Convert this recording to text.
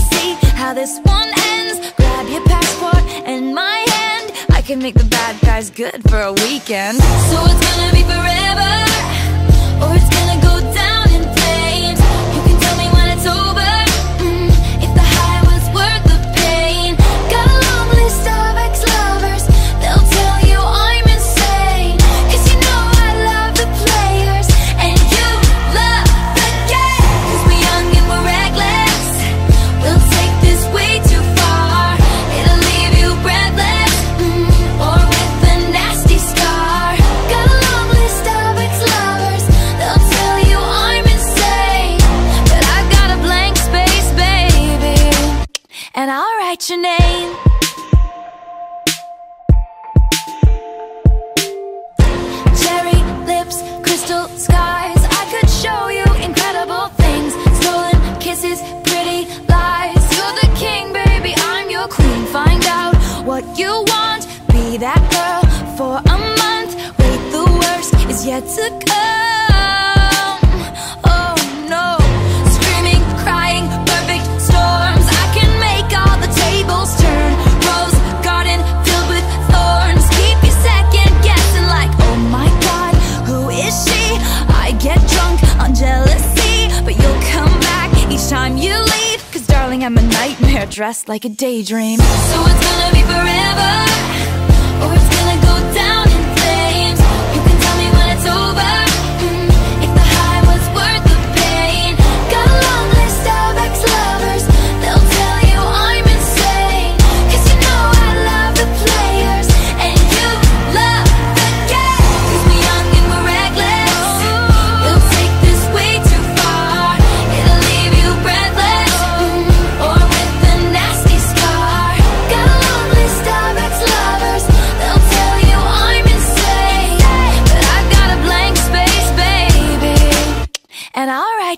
See how this one ends. Grab your passport and my hand. I can make the bad guys good for a weekend. So it's gonna be I'll your name. Cherry lips, crystal skies. I could show you incredible things. Stolen kisses, pretty lies. You're the king, baby. I'm your queen. Find out what you want. Be that girl for a month. Wait, the worst is yet to come. I'm a nightmare dressed like a daydream. So it's gonna